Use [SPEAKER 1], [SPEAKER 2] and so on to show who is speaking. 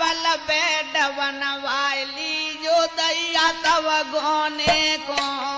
[SPEAKER 1] बल बेड बनवाली जो दैया तब गोने को।